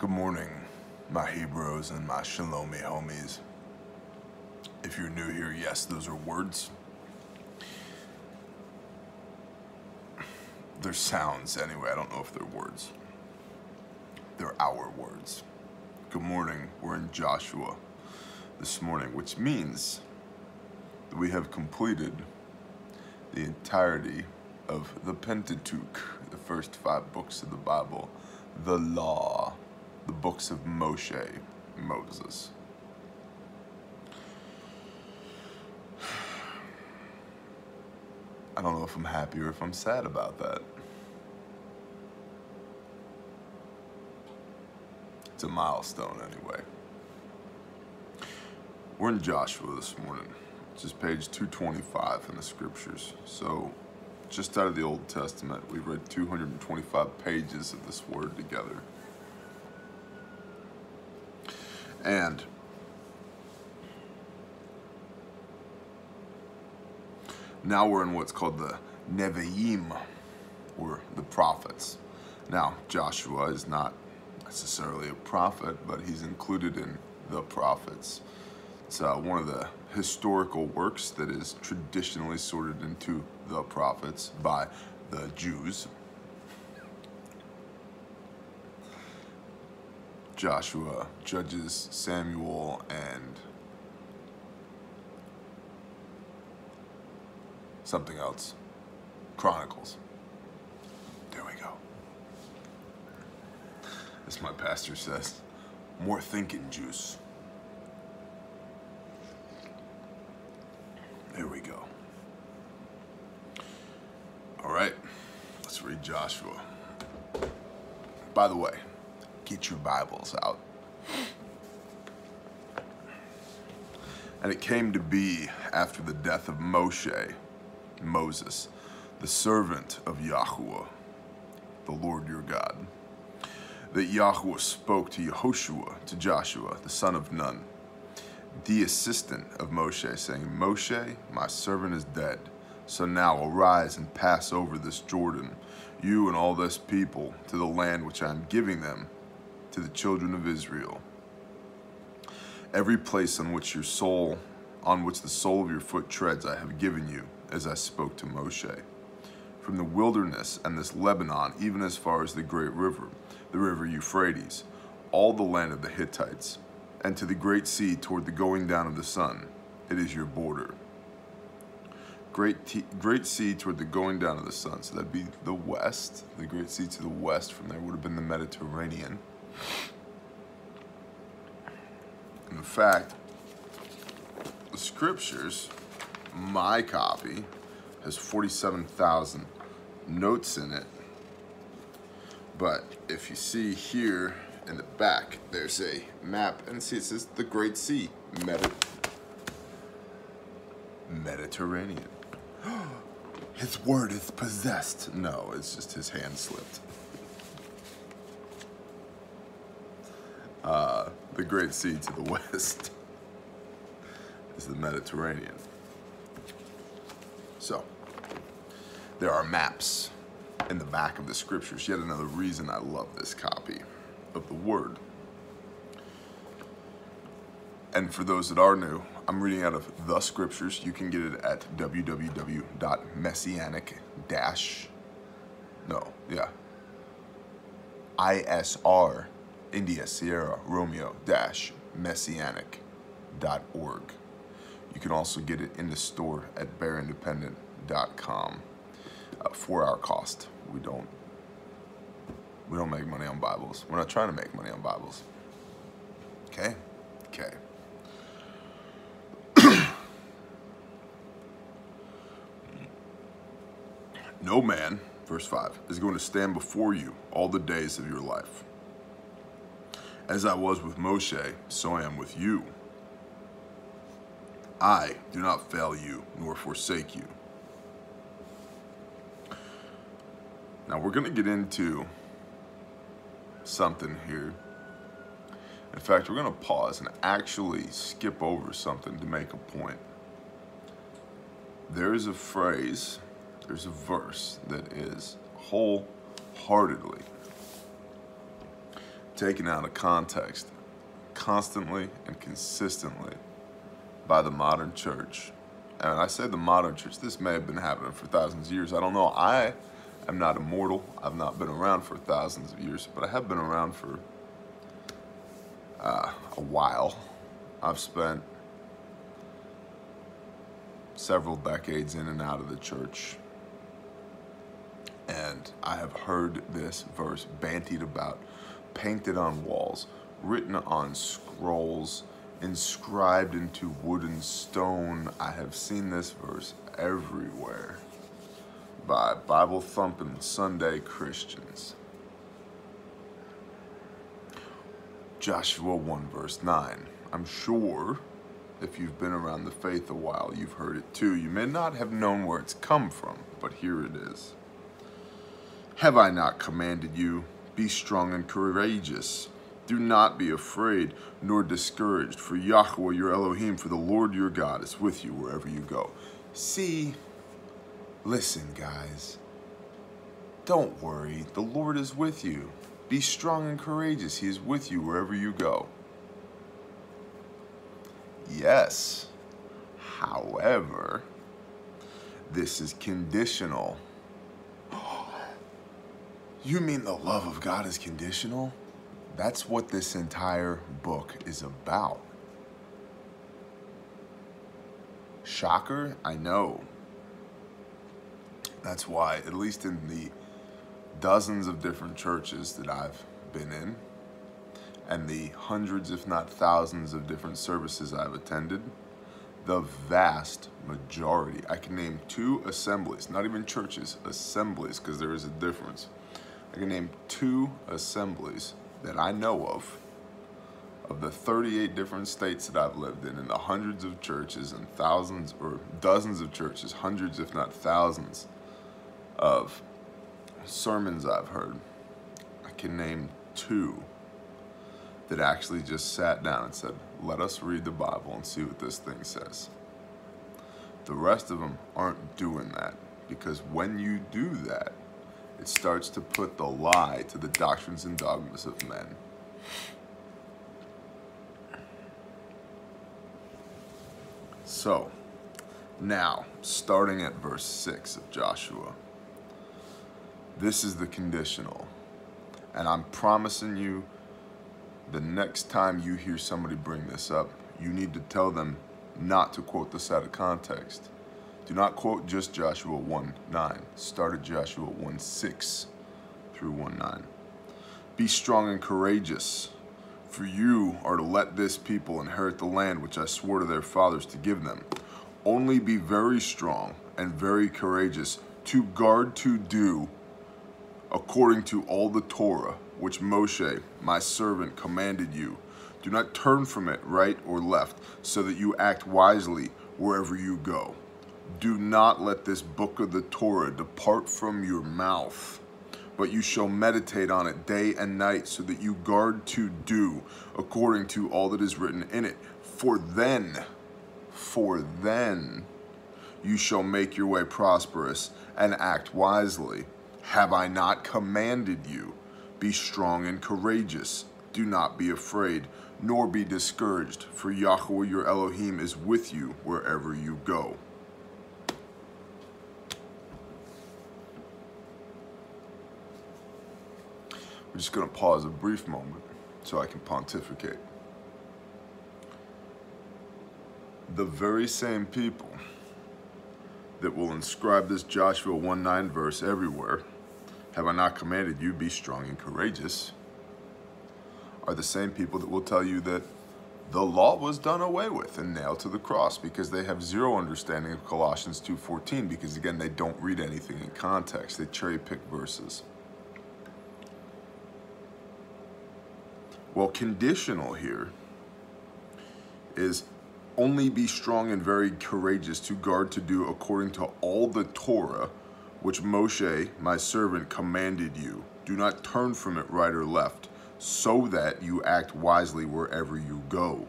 Good morning, my Hebrews and my Shalomi homies. If you're new here, yes, those are words. They're sounds anyway. I don't know if they're words. They're our words. Good morning. We're in Joshua this morning, which means that we have completed the entirety of the Pentateuch, the first five books of the Bible, the law, the books of Moshe, Moses. I don't know if I'm happy or if I'm sad about that. It's a milestone anyway. We're in Joshua this morning, which is page 225 in the scriptures. So, just out of the Old Testament, we've read 225 pages of this word together. And now we're in what's called the Nevi'im, or the prophets. Now, Joshua is not necessarily a prophet, but he's included in the prophets. It's uh, one of the historical works that is traditionally sorted into the prophets by the Jews. Joshua, Judges, Samuel, and something else. Chronicles. There we go. As my pastor says, more thinking juice. There we go. All right, let's read Joshua. By the way, get your Bibles out. And it came to be after the death of Moshe, Moses, the servant of Yahuwah, the Lord your God, that Yahuwah spoke to Yehoshua, to Joshua, the son of Nun, the assistant of Moshe, saying, Moshe, my servant is dead. So now arise and pass over this Jordan, you and all this people, to the land which I am giving them, to the children of Israel. Every place on which your soul, on which the sole of your foot treads, I have given you, as I spoke to Moshe. From the wilderness and this Lebanon, even as far as the great river, the river Euphrates, all the land of the Hittites, and to the great sea toward the going down of the sun. It is your border. Great, great sea toward the going down of the sun. So that'd be the west. The great sea to the west from there would have been the Mediterranean. In fact, the scriptures, my copy, has 47,000 notes in it. But if you see here, in the back, there's a map, and see it says the Great Sea, Medi- Mediterranean. his word is possessed. No, it's just his hand slipped. Uh, the Great Sea to the west is the Mediterranean. So, there are maps in the back of the scriptures. Yet another reason I love this copy of the Word. And for those that are new, I'm reading out of the scriptures. You can get it at www.messianic dash no, yeah. ISR India Sierra Romeo dash messianic.org. You can also get it in the store at bearindependent.com uh, for our cost. We don't we don't make money on Bibles. We're not trying to make money on Bibles. Okay? Okay. no man, verse 5, is going to stand before you all the days of your life. As I was with Moshe, so I am with you. I do not fail you nor forsake you. Now we're going to get into something here. In fact, we're going to pause and actually skip over something to make a point. There is a phrase, there's a verse that is wholeheartedly taken out of context constantly and consistently by the modern church. And I say the modern church, this may have been happening for thousands of years. I don't know. I am not immortal. I've not been around for thousands of years, but I have been around for uh, a while. I've spent several decades in and out of the church. And I have heard this verse bantied about, painted on walls, written on scrolls, inscribed into wood and stone. I have seen this verse everywhere by Bible thumping Sunday Christians. Joshua 1 verse 9. I'm sure if you've been around the faith a while, you've heard it too. You may not have known where it's come from, but here it is. Have I not commanded you? Be strong and courageous. Do not be afraid nor discouraged, for Yahweh your Elohim, for the Lord your God is with you wherever you go. See, listen, guys. Don't worry, the Lord is with you. Be strong and courageous. He is with you wherever you go. Yes. However, this is conditional. You mean the love of God is conditional? That's what this entire book is about. Shocker? I know. That's why, at least in the dozens of different churches that I've been in, and the hundreds, if not thousands, of different services I've attended, the vast majority, I can name two assemblies, not even churches, assemblies, because there is a difference. I can name two assemblies that I know of, of the 38 different states that I've lived in, and the hundreds of churches and thousands or dozens of churches, hundreds, if not thousands, of sermons I've heard, I can name two that actually just sat down and said, let us read the Bible and see what this thing says. The rest of them aren't doing that because when you do that, it starts to put the lie to the doctrines and dogmas of men. So, now, starting at verse 6 of Joshua, this is the conditional. And I'm promising you the next time you hear somebody bring this up, you need to tell them not to quote this out of context. Do not quote just Joshua 1 9. Start at Joshua 1 6 through 1 9. Be strong and courageous, for you are to let this people inherit the land which I swore to their fathers to give them. Only be very strong and very courageous to guard to do according to all the Torah which Moshe, my servant, commanded you. Do not turn from it right or left, so that you act wisely wherever you go. Do not let this book of the Torah depart from your mouth, but you shall meditate on it day and night, so that you guard to do according to all that is written in it. For then, for then, you shall make your way prosperous and act wisely. Have I not commanded you? Be strong and courageous. Do not be afraid, nor be discouraged, for Yahweh your Elohim is with you wherever you go. Just going to pause a brief moment so I can pontificate. The very same people that will inscribe this Joshua 1 9 verse everywhere have I not commanded you, be strong and courageous? Are the same people that will tell you that the law was done away with and nailed to the cross because they have zero understanding of Colossians 2.14 because again, they don't read anything in context. They cherry pick verses. Well, conditional here is only be strong and very courageous to guard to do according to all the Torah which Moshe, my servant, commanded you. Do not turn from it right or left, so that you act wisely wherever you go.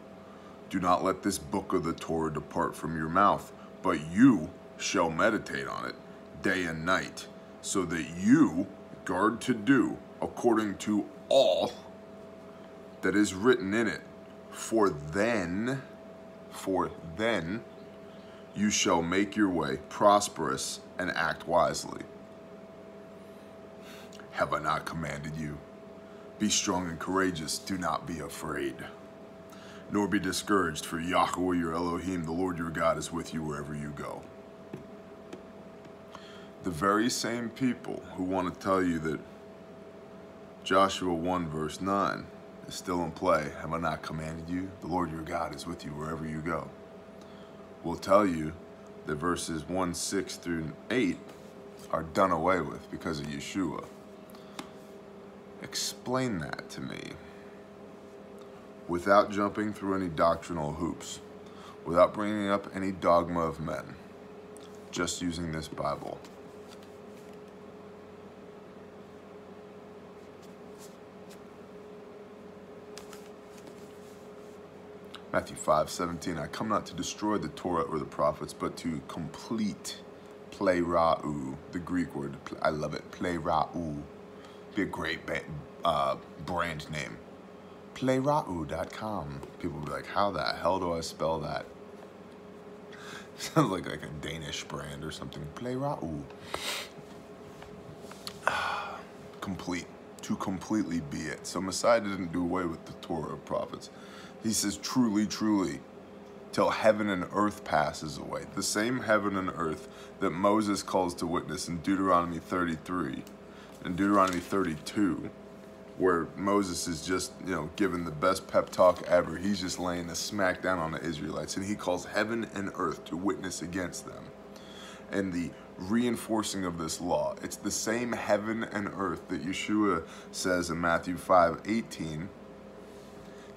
Do not let this book of the Torah depart from your mouth, but you shall meditate on it day and night, so that you guard to do according to all that is written in it. For then, for then, you shall make your way prosperous and act wisely. Have I not commanded you? Be strong and courageous, do not be afraid. Nor be discouraged, for Yahweh your Elohim, the Lord your God, is with you wherever you go. The very same people who want to tell you that Joshua 1 verse 9 is still in play. Have I not commanded you? The Lord your God is with you wherever you go. We'll tell you that verses 1, 6 through 8 are done away with because of Yeshua. Explain that to me without jumping through any doctrinal hoops, without bringing up any dogma of men, just using this Bible. Matthew 5 17, I come not to destroy the Torah or the prophets, but to complete plerao, the Greek word. I love it. Plerao. Be a great uh, brand name. Plerao.com. People will be like, how the hell do I spell that? Sounds like, like a Danish brand or something. Plerao. Complete. To completely be it. So Messiah didn't do away with the Torah of prophets. He says, truly, truly, till heaven and earth passes away. The same heaven and earth that Moses calls to witness in Deuteronomy 33 and Deuteronomy 32, where Moses is just, you know, given the best pep talk ever. He's just laying a smack down on the Israelites, and he calls heaven and earth to witness against them. And the reinforcing of this law, it's the same heaven and earth that Yeshua says in Matthew 5 18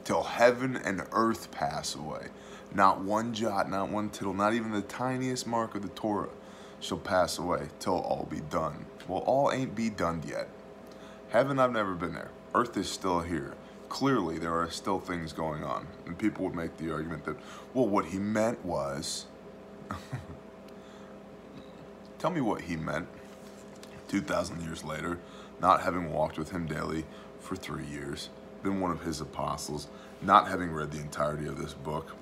till heaven and earth pass away. Not one jot, not one tittle, not even the tiniest mark of the Torah shall pass away till all be done. Well, all ain't be done yet. Heaven, I've never been there. Earth is still here. Clearly, there are still things going on. And people would make the argument that, well, what he meant was. Tell me what he meant 2,000 years later, not having walked with him daily for three years been one of his apostles, not having read the entirety of this book.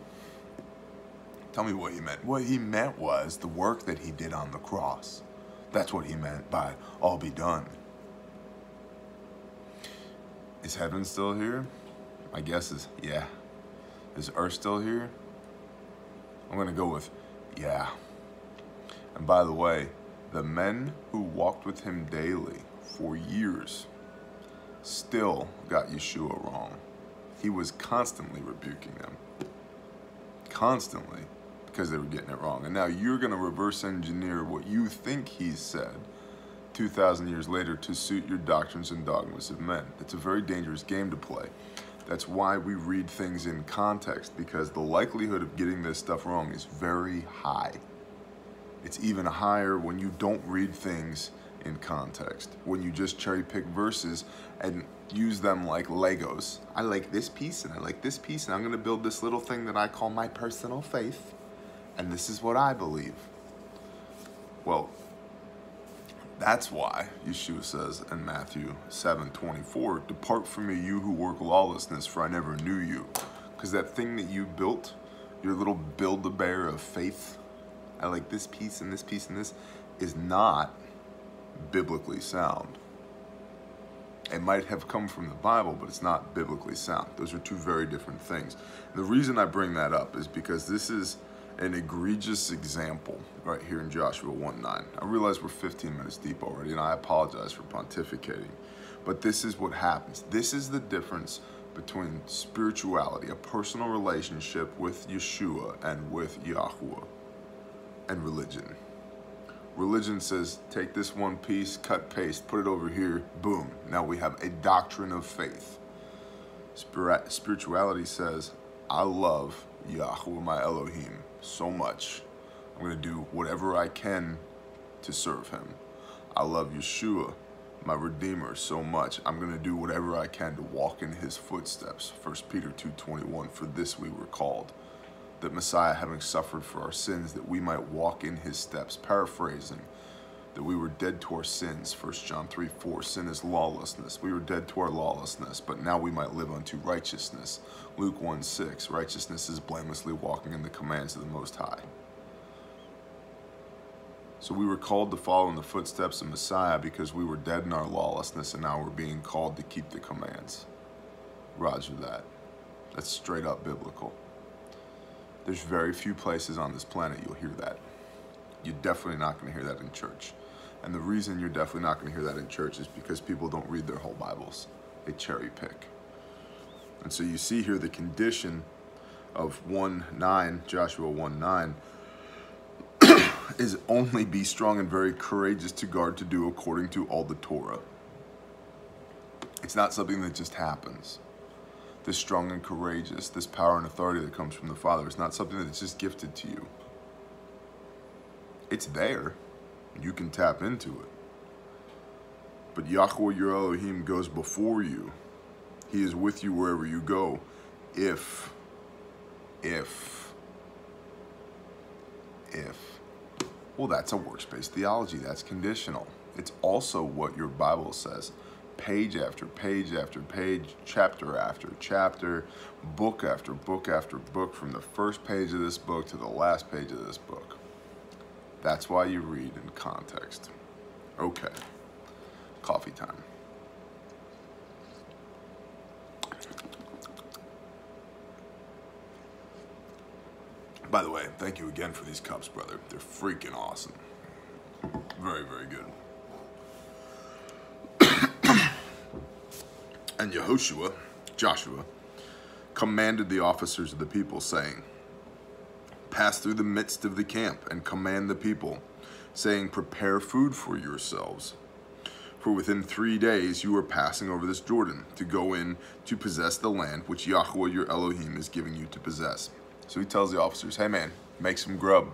Tell me what he meant. What he meant was the work that he did on the cross. That's what he meant by all be done. Is heaven still here? My guess is yeah. Is earth still here? I'm to go with yeah. And by the way, the men who walked with him daily for years still got Yeshua wrong. He was constantly rebuking them. Constantly. Because they were getting it wrong. And now you're going to reverse engineer what you think he said 2,000 years later to suit your doctrines and dogmas of men. It's a very dangerous game to play. That's why we read things in context, because the likelihood of getting this stuff wrong is very high. It's even higher when you don't read things in context. When you just cherry pick verses and use them like Legos. I like this piece and I like this piece and I'm going to build this little thing that I call my personal faith. And this is what I believe. Well, that's why Yeshua says in Matthew 7 24, Depart from me, you who work lawlessness, for I never knew you. Because that thing that you built, your little build a bear of faith, I like this piece and this piece and this, is not biblically sound. It might have come from the Bible, but it's not biblically sound. Those are two very different things. The reason I bring that up is because this is an egregious example right here in Joshua 1 9. I realize we're 15 minutes deep already, and I apologize for pontificating, but this is what happens. This is the difference between spirituality, a personal relationship with Yeshua and with Yahweh, and religion. Religion says, take this one piece, cut, paste, put it over here, boom. Now we have a doctrine of faith. spirituality says, I love Yahweh my Elohim so much. I'm going to do whatever I can to serve him. I love Yeshua, my Redeemer, so much. I'm going to do whatever I can to walk in his footsteps. 1 Peter 2.21, for this we were called that Messiah, having suffered for our sins, that we might walk in his steps. Paraphrasing, that we were dead to our sins. 1 John 3 4. Sin is lawlessness. We were dead to our lawlessness, but now we might live unto righteousness. Luke 1 6. Righteousness is blamelessly walking in the commands of the Most High. So we were called to follow in the footsteps of Messiah because we were dead in our lawlessness and now we're being called to keep the commands. Roger that. That's straight up biblical. There's very few places on this planet you'll hear that. You're definitely not going to hear that in church. And the reason you're definitely not going to hear that in church is because people don't read their whole Bibles. They cherry pick. And so you see here the condition of 1 9, Joshua 1 9, is only be strong and very courageous to guard to do according to all the Torah. It's not something that just happens. This strong and courageous, this power and authority that comes from the Father. It's not something that's just gifted to you. It's there. You can tap into it. But Yahweh your Elohim goes before you. He is with you wherever you go. If, if, if. Well, that's a works-based theology. That's conditional. It's also what your Bible says. Page after page after page, chapter after chapter, book after book after book, from the first page of this book to the last page of this book. That's why you read in context. Okay, coffee time. By the way, thank you again for these cups, brother. They're freaking awesome. Very, very good. And Yehoshua, Joshua, commanded the officers of the people, saying, Pass through the midst of the camp and command the people, saying, Prepare food for yourselves. For within three days you are passing over this Jordan to go in to possess the land which Yahweh your Elohim is giving you to possess. So he tells the officers, hey man, make some grub.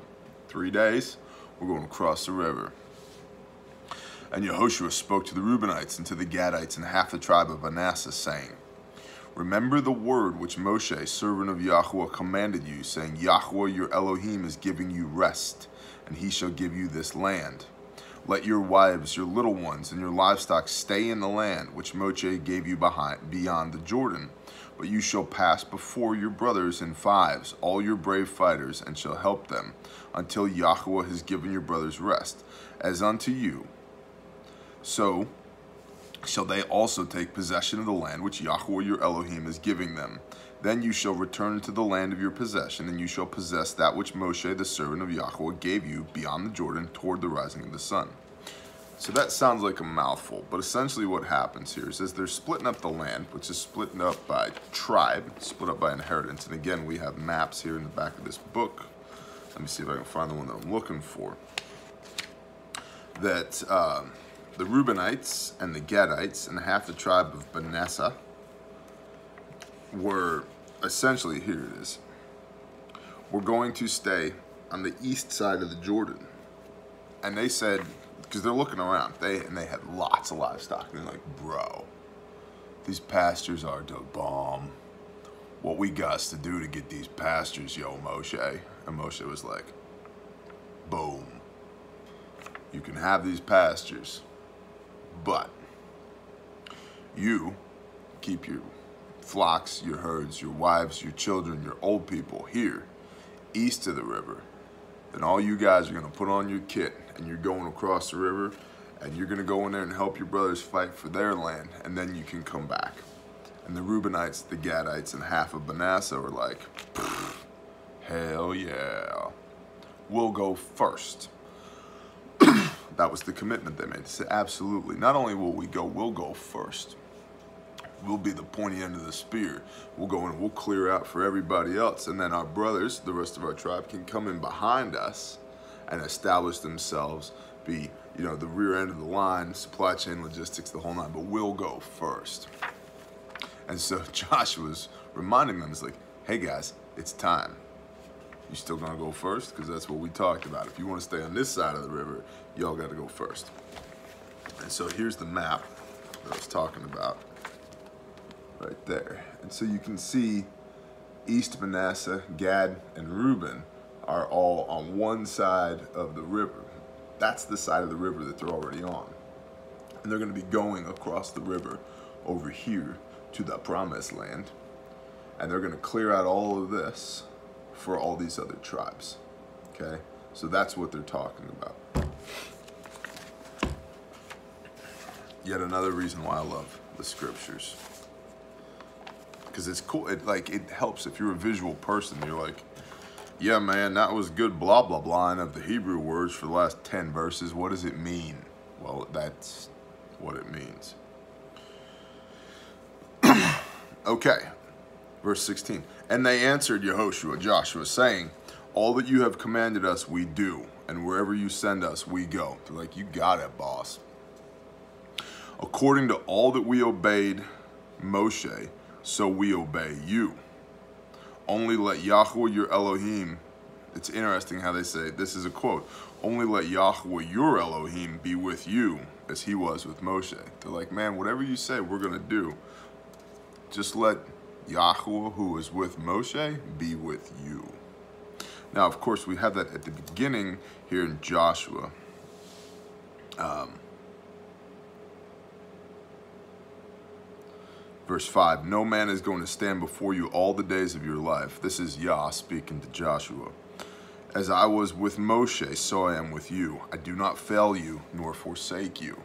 Three days, we're going to cross the river. And Yehoshua spoke to the Reubenites and to the Gadites and half the tribe of Manasseh, saying, Remember the word which Moshe, servant of Yahweh, commanded you, saying, Yahweh your Elohim is giving you rest, and he shall give you this land. Let your wives, your little ones, and your livestock stay in the land which Moshe gave you behind, beyond the Jordan, but you shall pass before your brothers in fives, all your brave fighters, and shall help them, until Yahweh has given your brothers rest, as unto you. So shall they also take possession of the land which Yahweh your Elohim is giving them. Then you shall return to the land of your possession, and you shall possess that which Moshe the servant of Yahweh gave you beyond the Jordan toward the rising of the sun. So that sounds like a mouthful, but essentially what happens here is as they're splitting up the land, which is splitting up by tribe, split up by inheritance. And again, we have maps here in the back of this book. Let me see if I can find the one that I'm looking for. That um, the Reubenites and the Gadites and half the tribe of Manasseh were essentially, here it is, we're going to stay on the east side of the Jordan. And they said, because they're looking around, they and they had lots of livestock. And they're like, bro, these pastures are the bomb. What we got to do to get these pastures, yo, Moshe? And Moshe was like, boom. You can have these pastures, but you keep your flocks, your herds, your wives, your children, your old people here, east of the river. Then all you guys are going to put on your kit and you're going across the river and you're going to go in there and help your brothers fight for their land and then you can come back. And the Reubenites, the Gadites, and half of Manasseh were like, hell yeah, we'll go first. That was the commitment they made. They said, absolutely. Not only will we go, we'll go first. We'll be the pointy end of the spear. We'll go and we'll clear out for everybody else. And then our brothers, the rest of our tribe, can come in behind us and establish themselves, be, you know, the rear end of the line, supply chain logistics, the whole nine, but we'll go first. And so Joshua's reminding them, is like, hey guys, it's time. You still gonna go first? Because that's what we talked about. If you wanna stay on this side of the river, y'all gotta go first. And so here's the map that I was talking about right there. And so you can see East Manasseh, Gad, and Reuben are all on one side of the river. That's the side of the river that they're already on. And they're to be going across the river over here to the promised land. And they're to clear out all of this for all these other tribes. Okay? So that's what they're talking about. Yet another reason why I love the scriptures. Because it's cool. It like it helps if you're a visual person. You're like, yeah, man, that was good blah blah blah of the Hebrew words for the last 10 verses. What does it mean? Well, that's what it means. okay. Verse 16. And they answered Yehoshua, Joshua, saying, All that you have commanded us, we do, and wherever you send us, we go. They're like, You got it, boss. According to all that we obeyed Moshe, so we obey you. Only let Yahweh your Elohim, it's interesting how they say, this is a quote, only let Yahweh your Elohim be with you as he was with Moshe. They're like, man, whatever you say, we're going to do. Just let Yahweh, who was with Moshe, be with you. Now, of course, we have that at the beginning here in Joshua. Um, Verse 5 No man is going to stand before you all the days of your life. This is Yah speaking to Joshua. As I was with Moshe, so I am with you. I do not fail you nor forsake you.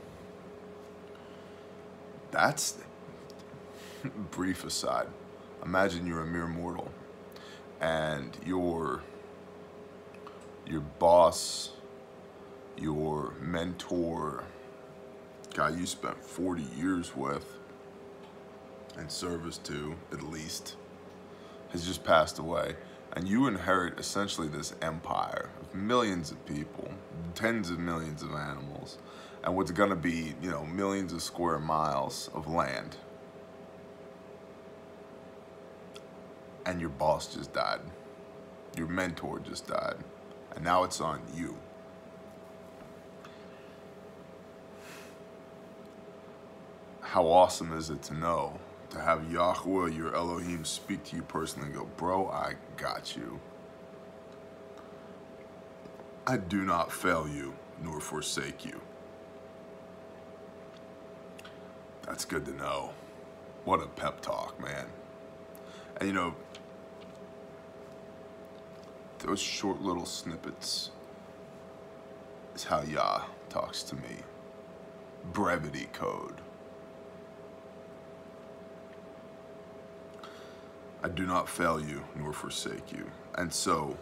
That's brief aside. Imagine you're a mere mortal and your your boss, your mentor, guy you spent 40 years with, and service to, at least, has just passed away. And you inherit essentially this empire of millions of people, tens of millions of animals, and what's gonna be, you know, millions of square miles of land. And your boss just died. Your mentor just died. And now it's on you. How awesome is it to know to have Yahweh, your Elohim, speak to you personally and go, bro, I got you. I do not fail you nor forsake you. That's good to know. What a pep talk, man. And you know, those short little snippets is how Yah talks to me. Brevity code. I do not fail you nor forsake you. And so,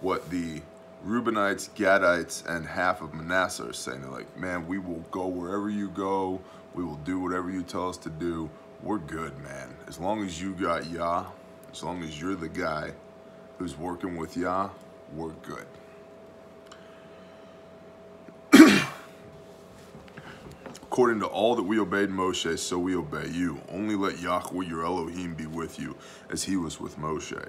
what the Reubenites, Gadites, and half of Manasseh are saying, they're like, man, we will go wherever you go. We will do whatever you tell us to do. We're good, man. As long as you got Yah, as long as you're the guy who's working with Yah, we're good. According to all that we obeyed Moshe, so we obey you. Only let Yahweh your Elohim be with you, as he was with Moshe.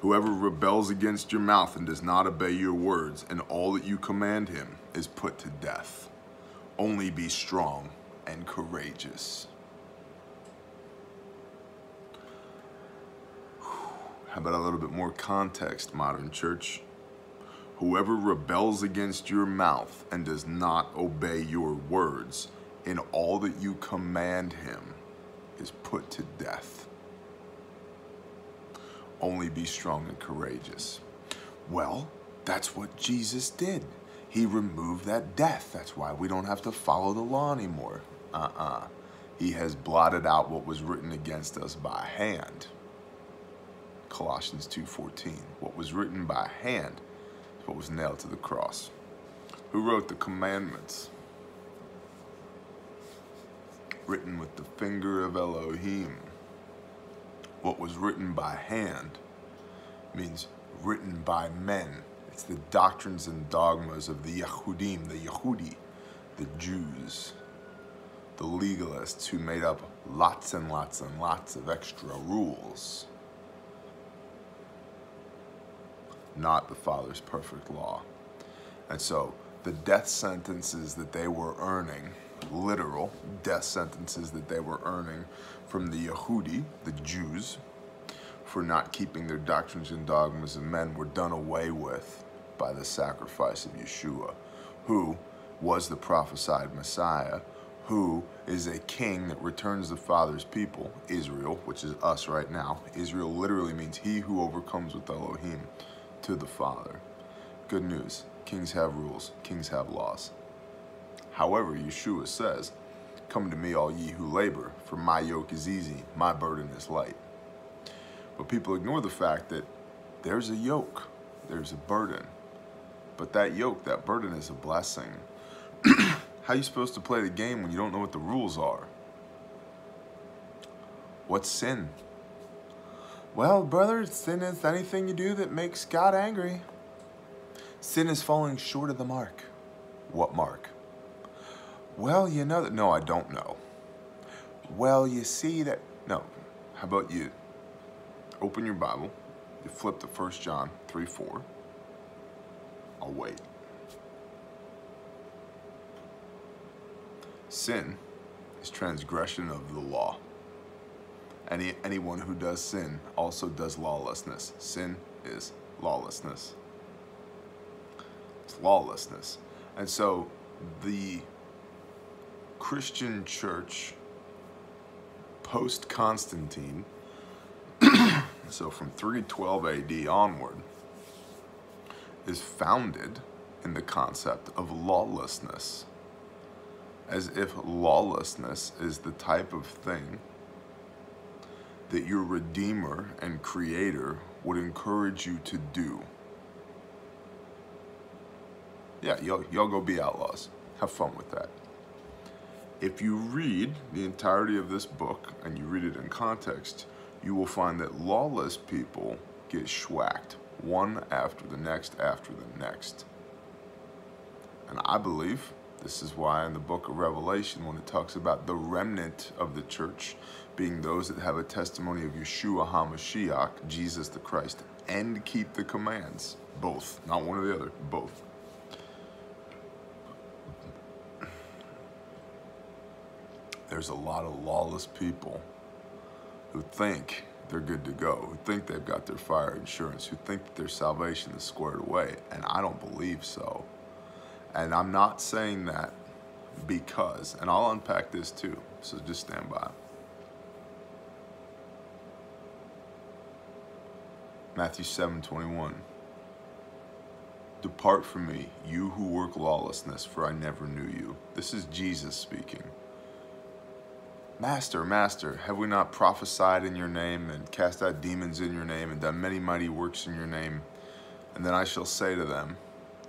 Whoever rebels against your mouth and does not obey your words, and all that you command him, is put to death. Only be strong and courageous. How about a little bit more context, modern church? Whoever rebels against your mouth and does not obey your words, in all that you command him is put to death. Only be strong and courageous. Well, that's what Jesus did. He removed that death. That's why we don't have to follow the law anymore. Uh-uh. He has blotted out what was written against us by hand. Colossians 2.14. What was written by hand what was nailed to the cross. Who wrote the commandments? written with the finger of Elohim. What was written by hand means written by men. It's the doctrines and dogmas of the Yehudim, the Yehudi, the Jews, the legalists who made up lots and lots and lots of extra rules. Not the Father's perfect law. And so the death sentences that they were earning literal death sentences that they were earning from the Yehudi, the Jews, for not keeping their doctrines and dogmas of men were done away with by the sacrifice of Yeshua, who was the prophesied Messiah, who is a king that returns the Father's people, Israel, which is us right now. Israel literally means he who overcomes with Elohim to the Father. Good news kings have rules, kings have laws. However, Yeshua says, Come to me, all ye who labor, for my yoke is easy, my burden is light. But people ignore the fact that there's a yoke, there's a burden. But that yoke, that burden is a blessing. How are you supposed to play the game when you don't know what the rules are? What's sin? Well, brother, sin is anything you do that makes God angry. Sin is falling short of the mark. What mark? Well, you know that. No, I don't know. Well, you see that. No. How about you? Open your Bible. You flip to 1 John 3 4. I'll wait. Sin is transgression of the law. Any, anyone who does sin also does lawlessness. Sin is lawlessness. It's lawlessness. And so the Christian church post Constantine, so from 312 AD onward, is founded in the concept of lawlessness. As if lawlessness is the type of thing that your Redeemer and Creator would encourage you to do. Yeah, y'all, go be outlaws. Have fun with that. If you read the entirety of this book and you read it in context, you will find that lawless people get schwacked one after the next after the next. And I believe this is why in the book of Revelation, when it talks about the remnant of the church being those that have a testimony of Yeshua HaMashiach, Jesus the Christ, and keep the commands, both, not one or the other, both. There's a lot of lawless people who think they're good to go, who think they've got their fire insurance, who think that their salvation is squared away. And I don't believe so. And I'm not saying that because, and I'll unpack this too, so just stand by. Matthew 7 21. Depart from me, you who work lawlessness, for I never knew you. This is Jesus speaking. Master, Master, have we not prophesied in your name, and cast out demons in your name, and done many mighty works in your name? And then I shall say to them,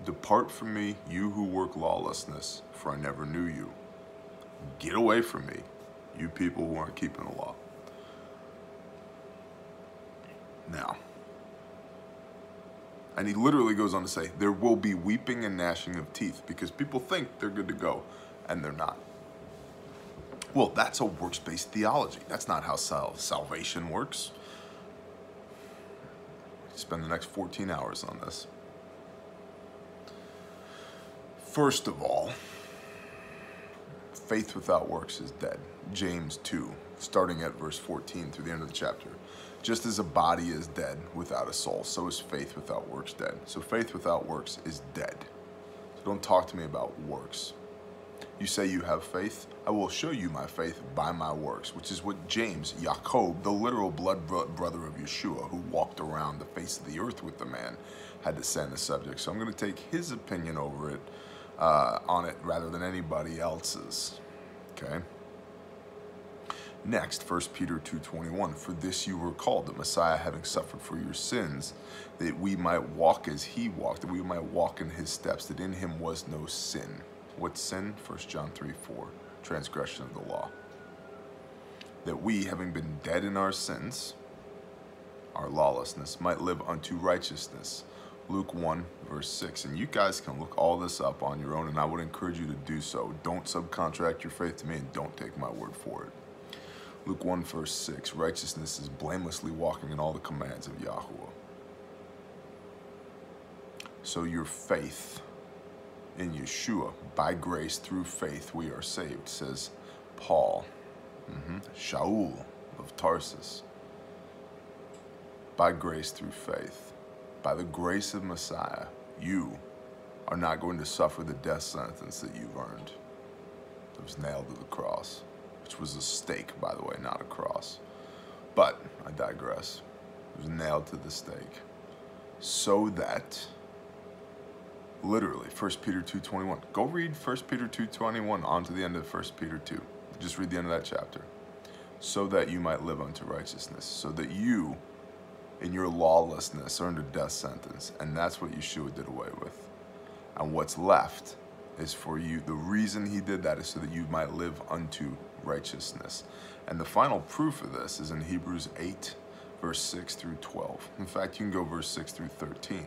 Depart from me, you who work lawlessness, for I never knew you. Get away from me, you people who aren't keeping the law. Now, and he literally goes on to say, There will be weeping and gnashing of teeth because people think they're good to go, and they're not. Well, that's a works based theology. That's not how sal- salvation works. Spend the next 14 hours on this. First of all, faith without works is dead. James 2, starting at verse 14 through the end of the chapter. Just as a body is dead without a soul, so is faith without works dead. So faith without works is dead. So don't talk to me about works. You say you have faith? I will show you my faith by my works, which is what James, Jacob, the literal blood brother of Yeshua, who walked around the face of the earth with the man, had to say on the subject. So I'm going to take his opinion over it, uh, on it, rather than anybody else's. Okay? Next, 1 Peter 2.21, For this you were called, the Messiah having suffered for your sins, that we might walk as he walked, that we might walk in his steps, that in him was no sin. What's sin? 1 John 3 4. Transgression of the law. That we, having been dead in our sins, our lawlessness, might live unto righteousness. Luke 1, verse 6. And you guys can look all this up on your own, and I would encourage you to do so. Don't subcontract your faith to me, and don't take my word for it. Luke 1, verse 6. Righteousness is blamelessly walking in all the commands of Yahweh. So your faith in Yeshua, by grace through faith, we are saved, says Paul. Mm-hmm. Shaul of Tarsus. By grace through faith, by the grace of Messiah, you are not going to suffer the death sentence that you've earned. It was nailed to the cross, which was a stake, by the way, not a cross. But I digress. It was nailed to the stake. So that literally 1 Peter 2:21. Go read 1 Peter 2:21 on to the end of 1 Peter 2. Just read the end of that chapter. So that you might live unto righteousness. So that you in your lawlessness earned a death sentence. And that's what Yeshua did away with. And what's left is for you. The reason he did that is so that you might live unto righteousness. And the final proof of this is in Hebrews 8, verse 6 through 12. In fact, you can go verse 6 through 13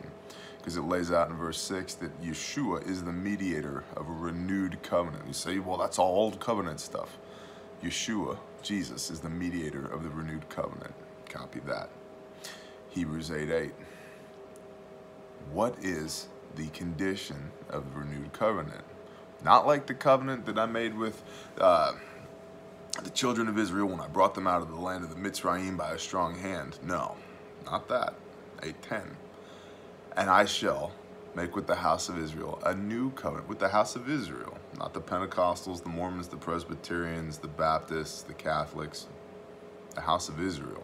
because it lays out in verse 6 that Yeshua is the mediator of a renewed covenant. You say, well, that's all old covenant stuff. Yeshua, Jesus, is the mediator of the renewed covenant. Copy that. Hebrews 8 8. What is the condition of the renewed covenant? Not like the covenant that I made with uh, the children of Israel when I brought them out of the land of the Mitzrayim by a strong hand. No, not that. 810. And I shall make with the house of Israel a new covenant with the house of Israel, not the Pentecostals, the Mormons, the Presbyterians, the Baptists, the Catholics, the house of Israel.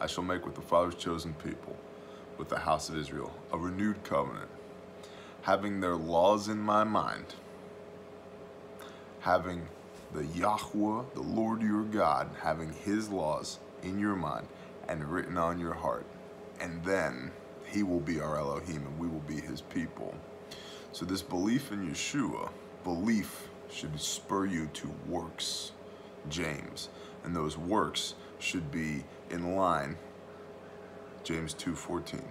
I shall make with the father's chosen people, with the house of Israel, a renewed covenant, having their laws in my mind, having the Yahweh, the Lord your God, having his laws in your mind and written on your heart. And then he will be our Elohim and we will be his people. So this belief in Yeshua, belief should spur you to works, James. And those works should be in line, James 2.14.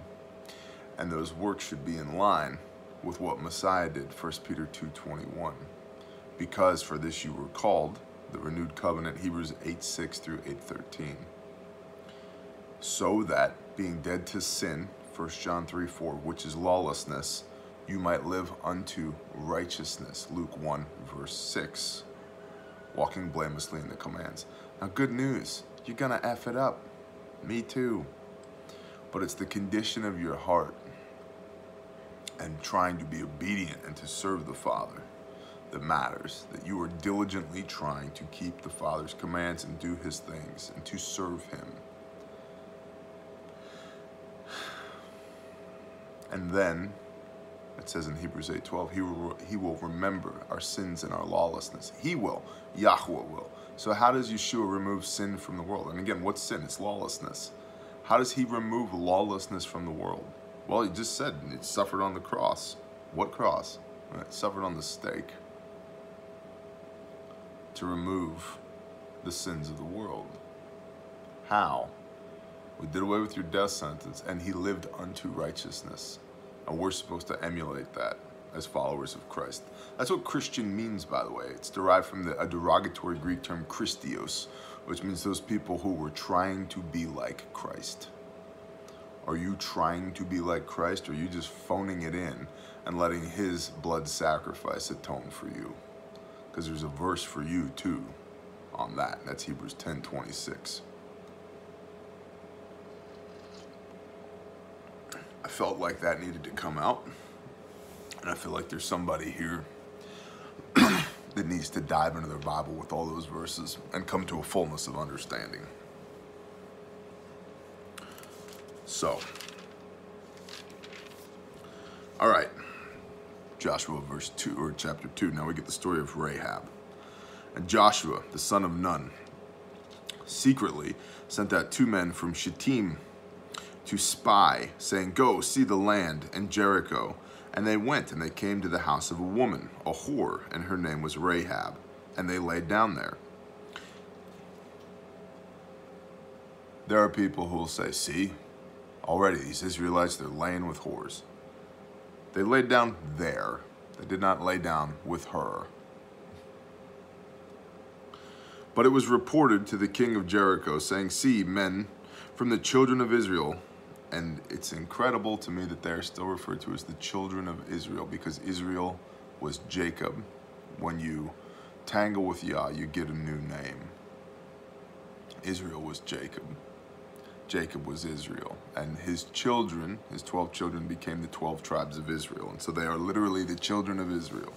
And those works should be in line with what Messiah did, 1 Peter 2.21 because for this you were called, the renewed covenant, Hebrews 8.6 through 8.13. So that, being dead to sin, 1 John 3 4, which is lawlessness, you might live unto righteousness, Luke 1 verse 6, walking blamelessly in the commands. Now, good news, you're gonna F it up. Me too. But it's the condition of your heart and trying to be obedient and to serve the Father that matters, that you are diligently trying to keep the Father's commands and do his things and to serve him. And then it says in Hebrews 8:12, he will he will remember our sins and our lawlessness. He will, Yahweh will. So how does Yeshua remove sin from the world? And again, what's sin? It's lawlessness. How does he remove lawlessness from the world? Well, he just said it suffered on the cross. What cross? It suffered on the stake to remove the sins of the world. How? We did away with your death sentence, and he lived unto righteousness. And we're supposed to emulate that as followers of Christ. That's what Christian means, by the way. It's derived from the, a derogatory Greek term Christios, which means those people who were trying to be like Christ. Are you trying to be like Christ, or are you just phoning it in and letting his blood sacrifice atone for you? because there's a verse for you too on that. That's Hebrews 10 26. I felt like that needed to come out. And I feel like there's somebody here that needs to dive into their Bible with all those verses and come to a fullness of understanding. So, all right. Joshua verse 2 or chapter 2. Now we get the story of Rahab. And Joshua, the son of Nun, secretly sent out two men from Shittim to spy, saying, Go, see the land and Jericho. And they went, and they came to the house of a woman, a whore, and her name was Rahab. And they laid down there. There are people who will say, See, already these Israelites, they're laying with whores. They laid down there. They did not lay down with her. But it was reported to the king of Jericho, saying, See, men from the children of Israel, and it's incredible to me that they're still referred to as the children of Israel, because Israel was Jacob. When you tangle with Yah, you get a new name. Israel was Jacob. Jacob was Israel, and his children, his 12 children, became the 12 tribes of Israel. And so they are literally the children of Israel.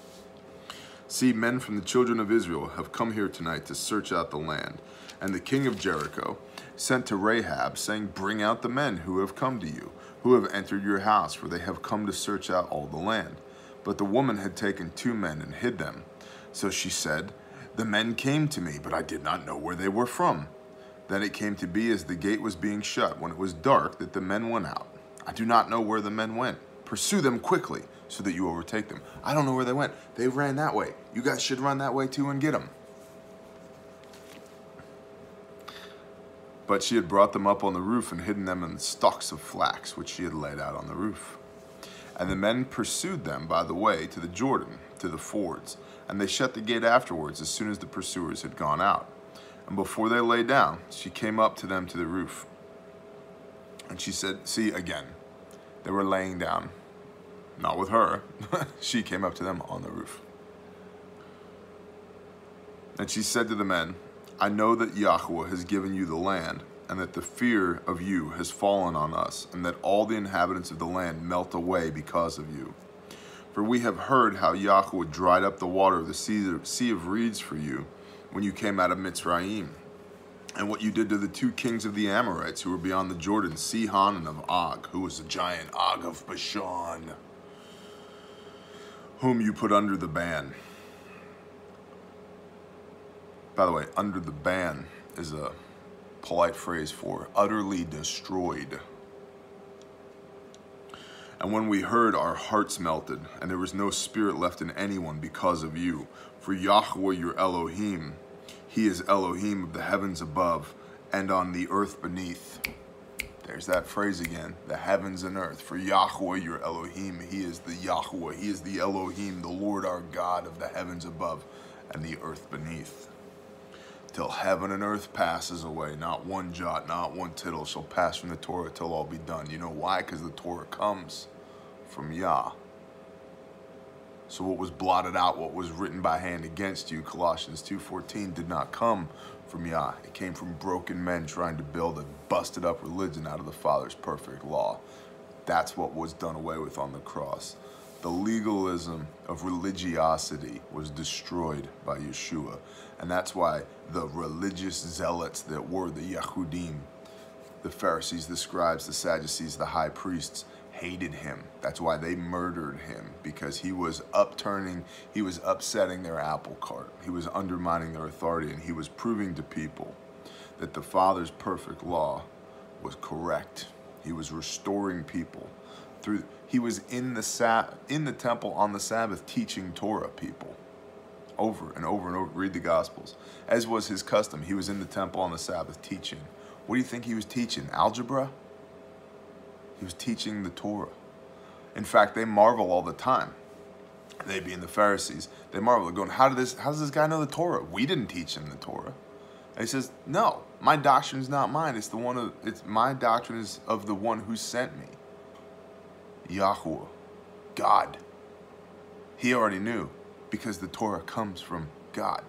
See, men from the children of Israel have come here tonight to search out the land. And the king of Jericho sent to Rahab, saying, Bring out the men who have come to you, who have entered your house, for they have come to search out all the land. But the woman had taken two men and hid them. So she said, The men came to me, but I did not know where they were from. Then it came to be as the gate was being shut, when it was dark, that the men went out. I do not know where the men went. Pursue them quickly, so that you overtake them. I don't know where they went. They ran that way. You guys should run that way too and get them. But she had brought them up on the roof and hidden them in stalks of flax, which she had laid out on the roof. And the men pursued them by the way to the Jordan, to the fords, and they shut the gate afterwards as soon as the pursuers had gone out. And before they lay down, she came up to them to the roof. And she said, See, again, they were laying down. Not with her. she came up to them on the roof. And she said to the men, I know that Yahweh has given you the land, and that the fear of you has fallen on us, and that all the inhabitants of the land melt away because of you. For we have heard how Yahweh dried up the water of the sea of reeds for you when you came out of Mitzrayim, and what you did to the two kings of the Amorites who were beyond the Jordan, Sihon and of Og, who was the giant Og of Bashan, whom you put under the ban. By the way, under the ban is a polite phrase for utterly destroyed. And when we heard, our hearts melted, and there was no spirit left in anyone because of you. For Yahweh your Elohim, He is Elohim of the heavens above and on the earth beneath. There's that phrase again, the heavens and earth. For Yahweh your Elohim, He is the Yahweh, He is the Elohim, the Lord our God of the heavens above and the earth beneath. Till heaven and earth passes away, not one jot, not one tittle shall pass from the Torah till all be done. You know why? Because the Torah comes from Yah. So what was blotted out, what was written by hand against you, Colossians 2.14, did not come from Yah. It came from broken men trying to build a busted up religion out of the Father's perfect law. That's what was done away with on the cross. The legalism of religiosity was destroyed by Yeshua. And that's why the religious zealots that were the Yahudim, the Pharisees, the scribes, the Sadducees, the high priests, hated him. That's why they murdered him because he was upturning, he was upsetting their apple cart. He was undermining their authority and he was proving to people that the Father's perfect law was correct. He was restoring people through he was in the sa- in the temple on the Sabbath teaching Torah people over and over and over read the gospels as was his custom. He was in the temple on the Sabbath teaching. What do you think he was teaching? Algebra? He was teaching the Torah. In fact, they marvel all the time. They being the Pharisees, they marvel, going, "How did this? How does this guy know the Torah? We didn't teach him the Torah." And he says, "No, my doctrine is not mine. It's the one of it's my doctrine is of the one who sent me, Yahweh, God." He already knew because the Torah comes from God.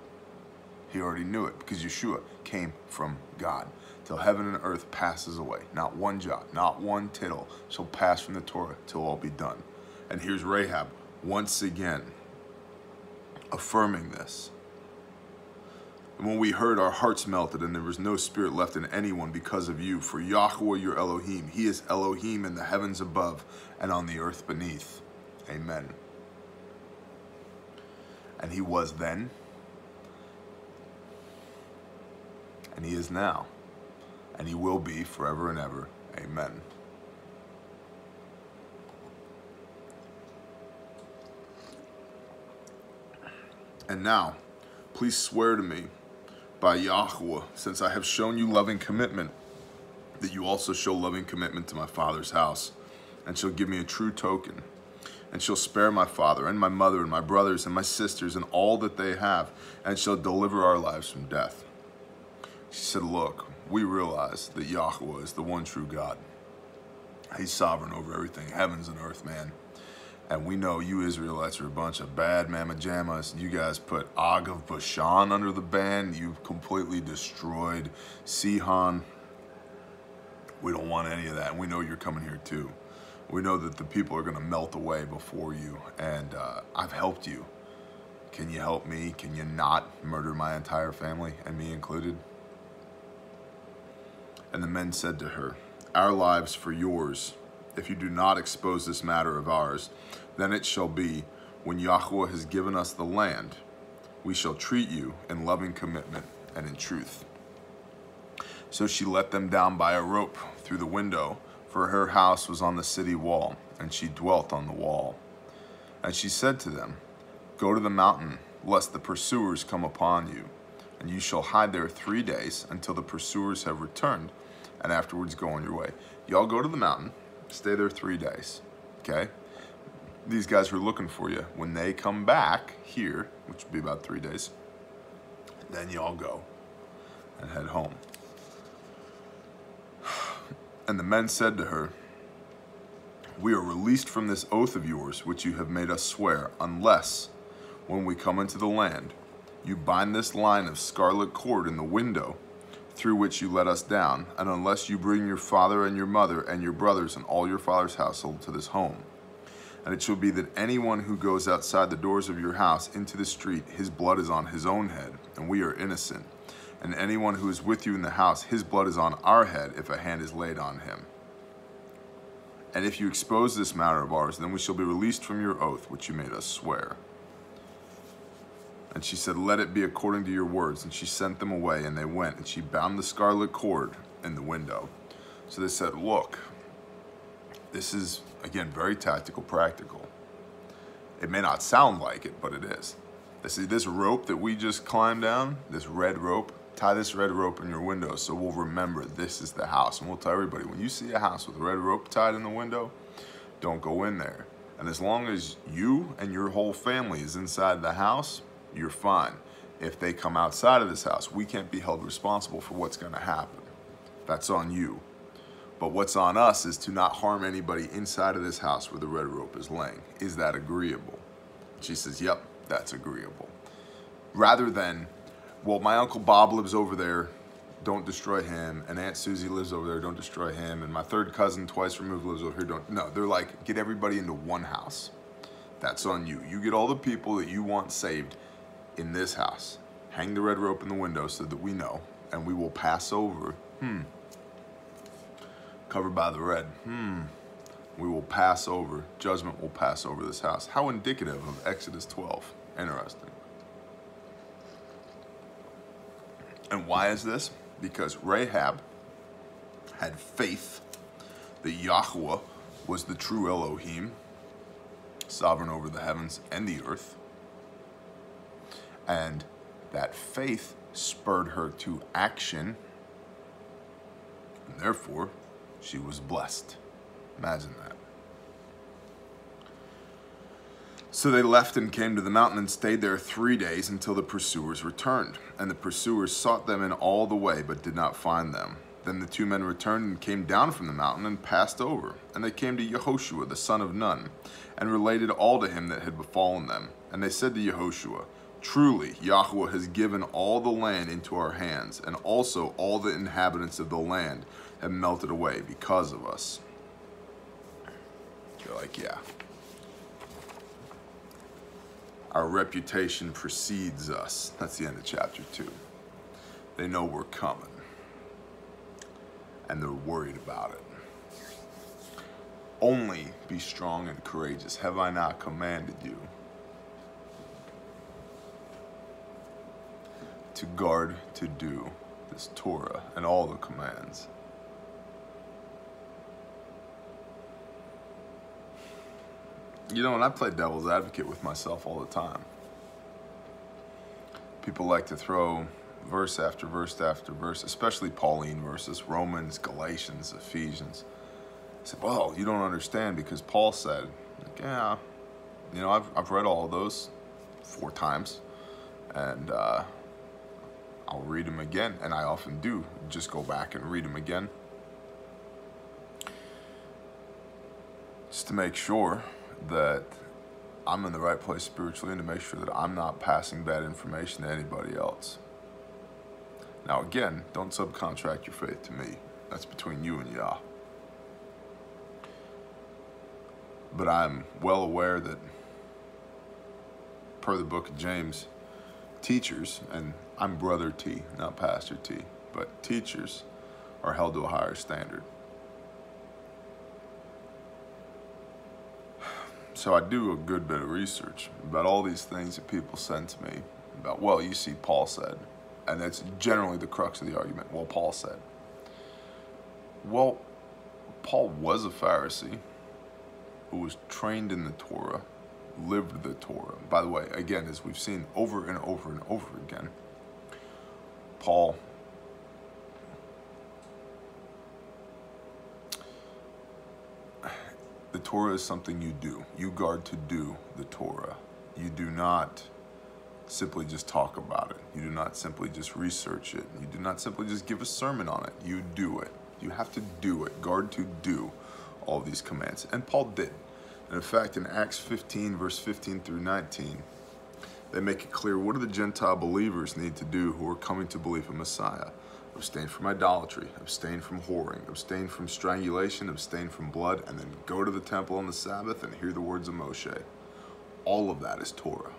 He already knew it because Yeshua came from God till heaven and earth passes away. Not one jot, not one tittle shall pass from the Torah till all be done. And here's Rahab once again affirming this. And when we heard, our hearts melted, and there was no spirit left in anyone because of you. For Yahweh your Elohim, He is Elohim in the heavens above and on the earth beneath. Amen. And He was then, and He is now and he will be forever and ever. Amen. And now, please swear to me by Yahweh, since I have shown you loving commitment, that you also show loving commitment to my father's house, and shall give me a true token, and shall spare my father, and my mother, and my brothers, and my sisters, and all that they have, and shall deliver our lives from death. She said, Look, we realize that Yahweh is the one true God. He's sovereign over everything, heavens and earth, man. And we know you Israelites are a bunch of bad mamma jammas. You guys put Og of Bashan under the ban. You've completely destroyed Sihon, We don't want any of that. And we know you're coming here too. We know that the people are going to melt away before you. And uh, I've helped you. Can you help me? Can you not murder my entire family and me included? And the men said to her, Our lives for yours. If you do not expose this matter of ours, then it shall be, when Yahweh has given us the land, we shall treat you in loving commitment and in truth. So she let them down by a rope through the window, for her house was on the city wall, and she dwelt on the wall. And she said to them, Go to the mountain, lest the pursuers come upon you. And you shall hide there three days until the pursuers have returned, and afterwards go on your way. Y'all go to the mountain, stay there three days. Okay? These guys are looking for you. When they come back here, which will be about three days, then y'all go and head home. And the men said to her, We are released from this oath of yours, which you have made us swear, unless, when we come into the land, you bind this line of scarlet cord in the window through which you let us down, and unless you bring your father and your mother and your brothers and all your father's household to this home. And it shall be that anyone who goes outside the doors of your house into the street, his blood is on his own head, and we are innocent and anyone who is with you in the house, his blood is on our head if a hand is laid on him. And if you expose this matter of ours, then we shall be released from your oath which you made us swear. And she said, Let it be according to your words. And she sent them away, and they went, and she bound the scarlet cord in the window. So they said, Look, this is, again, very tactical, practical. It may not sound like it, but it is. They see this rope that we just climbed down, this red rope, tie this red rope in your window so we'll remember this is the house. And we'll tell everybody, when you see a house with a red rope tied in the window, don't go in there. And as long as you and your whole family is inside the house, you're fine. If they come outside of this house, we can't be held responsible for what's going to happen. That's on you. But what's on us is to not harm anybody inside of this house where the red rope is laying. Is that agreeable? She says, Yep, that's agreeable. Rather than well, my Uncle Bob lives over there, don't destroy him, and Aunt Susie lives over there, don't destroy him, and my third cousin, twice removed, lives over here, don't. No, they're like, get everybody into one house. That's on you. You get all the people that you want saved in this house. Hang the red rope in the window so that we know, and we will pass over. Hmm. Covered by the red. Hmm. We will pass over. Judgment will pass over this house. How indicative of Exodus 12. Interesting. And why is this? Because Rahab had faith that Yahweh was the true Elohim, sovereign over the heavens and the earth. And that faith spurred her to action, and therefore she was blessed. Imagine that. So they left and came to the mountain and stayed there three days until the pursuers returned. And the pursuers sought them in all the way, but did not find them. Then the two men returned and came down from the mountain and passed over. And they came to Yehoshua, the son of Nun, and related all to him that had befallen them. And they said to Yehoshua, Truly, Yahweh has given all the land into our hands, and also all the inhabitants of the land have melted away because of us. You're like, yeah, our reputation precedes us. That's the end of chapter 2. They know we're coming. And they're worried about it. Only be strong and courageous. Have I not commanded you? To guard, to do this Torah and all the commands. You know, and I play devil's advocate with myself all the time. People like to throw verse after verse after verse, especially Pauline verses, Romans, Galatians, Ephesians. I said, well, you don't understand because Paul said, like, yeah, you know, I've, I've read all those four times and uh, I'll read them again. And I often do just go back and read them again. Just to make sure that I'm in the right place spiritually and to make sure that I'm not passing bad information to anybody else. Now, again, don't subcontract your faith to me. That's between you and Yah. But I'm well aware that, per the book of James, teachers, and I'm Brother T, not Pastor T, but teachers are held to a higher standard. So I do a good bit of research about all these things that people send to me about, well, you see, Paul said. And that's generally the crux of the argument. Well, Paul said. Well, Paul was a Pharisee who was trained in the Torah, lived the Torah. By the way, again, as we've seen over and over and over again, Paul the Torah is something you do. You guard to do the Torah. You do not simply just talk about it. You do not simply just research it. You do not simply just give a sermon on it. You do it. You have to do it. Guard to do all these commands. And Paul did. In fact, in Acts 15, verse 15 through 19, they make it clear what do the Gentile believers need to do who are coming to believe in Messiah? abstain from idolatry, abstain from whoring, abstain from strangulation, abstain from blood, and then go to the temple on the Sabbath and hear the words of Moshe. All of that is Torah.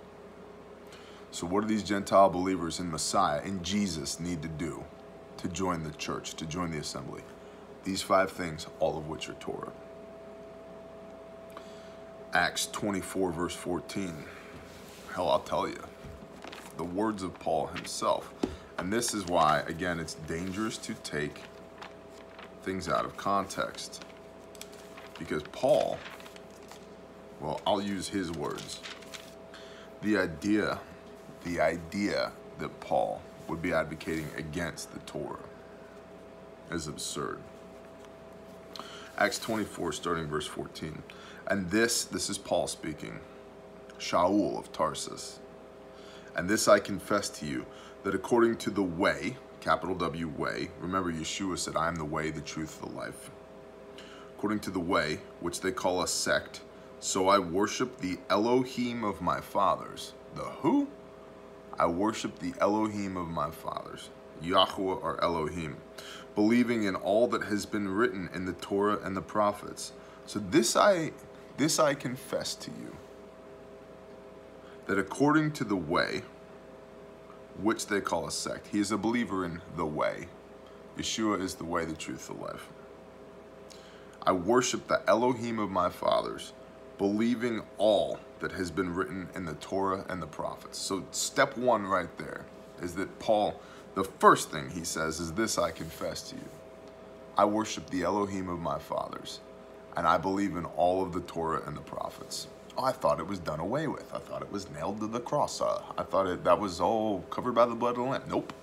So, what do these Gentile believers in Messiah, in Jesus, need to do to join the church, to join the assembly? These five things, all of which are Torah. Acts 24, verse 14. Hell, I'll tell you. The words of Paul himself. And this is why, again, it's dangerous to take things out of context. Because Paul, well, I'll use his words. The idea, the idea that Paul would be advocating against the Torah is absurd. Acts 24, starting verse 14. And this, this is Paul speaking, Shaul of Tarsus. And this I confess to you that according to the way, capital W way, remember Yeshua said, I am the way, the truth, the life. According to the way, which they call a sect, so I worship the Elohim of my fathers. The who? I worship the Elohim of my fathers, Yahweh or Elohim, believing in all that has been written in the Torah and the prophets. So this I this I confess to you that according to the way, which they call a sect. He is a believer in the way. Yeshua is the way, the truth, the life. I worship the Elohim of my fathers, believing all that has been written in the Torah and the prophets. So, step one right there is that Paul, the first thing he says is this I confess to you. I worship the Elohim of my fathers, and I believe in all of the Torah and the prophets. I thought it was done away with. I thought it was nailed to the cross. Uh, I thought it, that was all covered by the blood of the Lamb. Nope.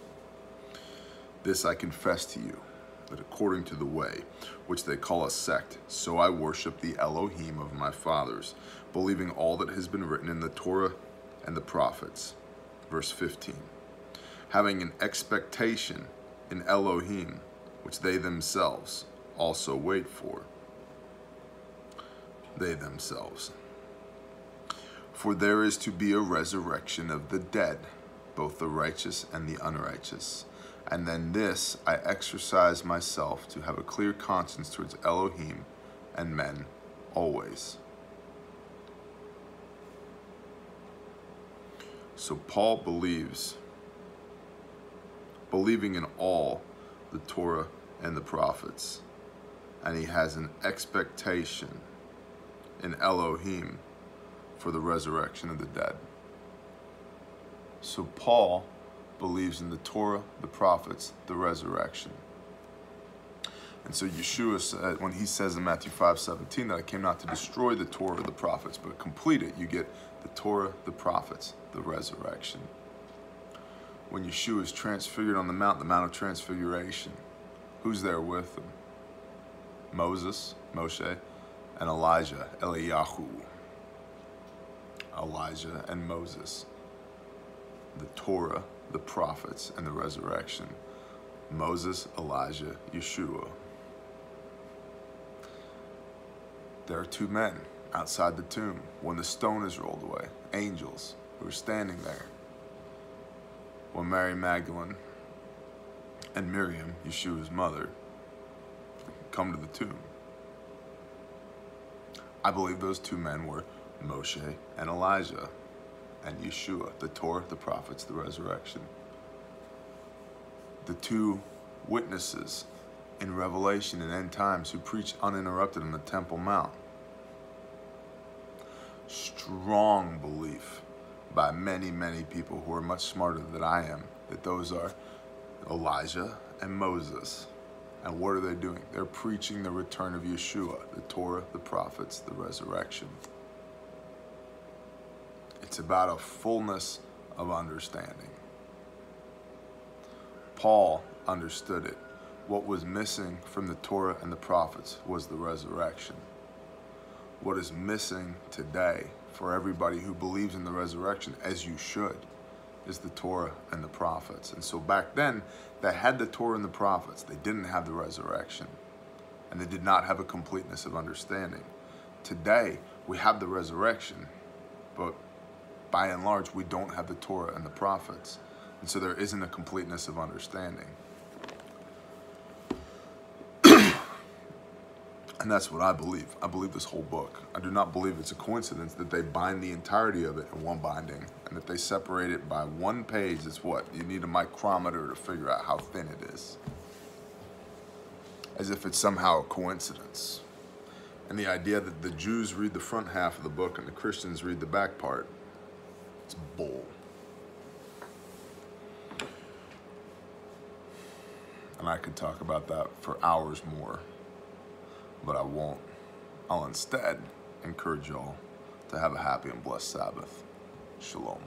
This I confess to you, that according to the way, which they call a sect, so I worship the Elohim of my fathers, believing all that has been written in the Torah and the prophets. Verse 15. Having an expectation in Elohim, which they themselves also wait for. They themselves. For there is to be a resurrection of the dead, both the righteous and the unrighteous. And then this I exercise myself to have a clear conscience towards Elohim and men always. So Paul believes, believing in all the Torah and the prophets, and he has an expectation in Elohim for the resurrection of the dead. So Paul believes in the Torah, the prophets, the resurrection. And so Yeshua said, when he says in Matthew 5 17 that I came not to destroy the Torah or the prophets, but complete it, you get the Torah, the prophets, the resurrection. When Yeshua is transfigured on the mount, the Mount of Transfiguration, who's there with him? Moses, Moshe, and Elijah, Eliyahu. Elijah, and Moses, the Torah, the prophets, and the resurrection. Moses, Elijah, Yeshua. There are two men outside the tomb when the stone is rolled away, angels who are standing there. When Mary Magdalene and Miriam, Yeshua's mother, come to the tomb. I believe those two men were Moshe and Elijah and Yeshua, the Torah, the prophets, the resurrection. The two witnesses in Revelation and end times who preach uninterrupted on the Temple Mount. Strong belief by many, many people who are much smarter than I am that those are Elijah and Moses. And what are they doing? They're preaching the return of Yeshua, the Torah, the prophets, the resurrection. It's about a fullness of understanding. Paul understood it. What was missing from the Torah and the prophets was the resurrection. What is missing today for everybody who believes in the resurrection, as you should, is the Torah and the prophets. And so back then, they had the Torah and the prophets. They didn't have the resurrection. And they did not have a completeness of understanding. Today, we have the resurrection, but by and large, we don't have the Torah and the prophets. And so there isn't a completeness of understanding. And that's what I believe. I believe this whole book. I do not believe it's a coincidence that they bind the entirety of it in one binding and that they separate it by one page. It's what? You need a micrometer to figure out how thin it is. As if it's somehow a coincidence. And the idea that the Jews read the front half of the book and the Christians read the back part, it's bull. And I could talk about that for hours more but I won't. I'll instead encourage y'all to have a happy and blessed Sabbath. Shalom.